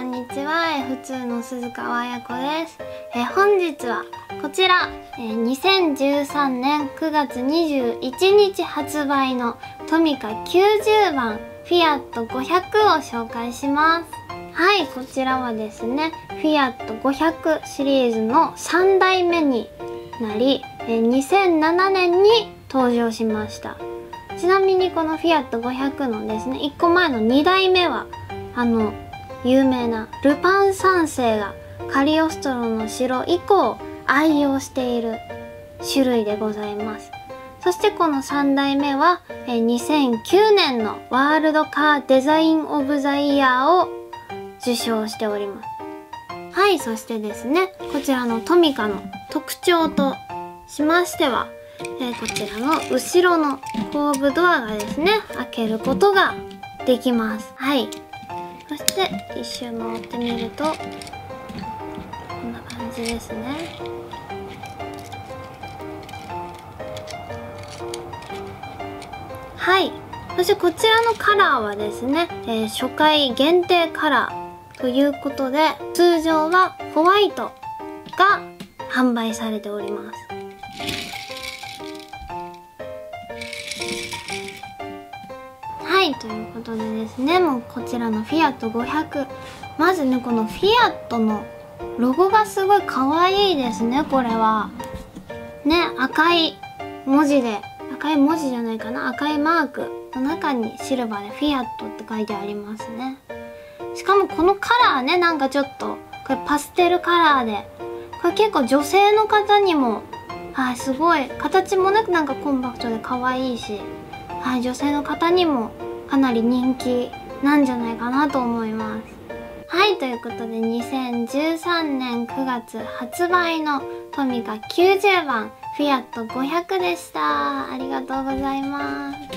こんにちは。え普通の鈴川彩子です。え本日はこちら、え2013年9月21日発売のトミカ90番フィアット500を紹介します。はい、こちらはですね、フィアット500シリーズの3代目になり、え2007年に登場しました。ちなみにこのフィアット500のですね、1個前の2代目は、あの、有名なルパン三世がカリオストロの城以降愛用している種類でございます。そしてこの3代目は、え2009年のワールドカーデザインオブザイヤーを受賞しております。はい、そしてですね、こちらのトミカの特徴としましては、えーこちらの後ろの後部ドアがですね、開けることができます。はい。そして一周回ってみると、こんな感じですね。はい。そしてこちらのカラーはですね、えー初回限定カラーということで、通常はホワイトが販売されております。ということでですね、もうこちらのフィアット500。まずね、このフィアットのロゴがすごい可愛いですね、これは。ね、赤い文字で、赤い文字じゃないかな、赤いマークの中にシルバーでフィアットって書いてありますね。しかもこのカラーね、なんかちょっと、これパステルカラーで、これ結構女性の方にも、はい、すごい、形もね、なんかコンパクトで可愛いし、はい、女性の方にもかなり人気なんじゃないかなと思います。はい、ということで2013年9月発売のトミカ90番フィアット500でした。ありがとうございます。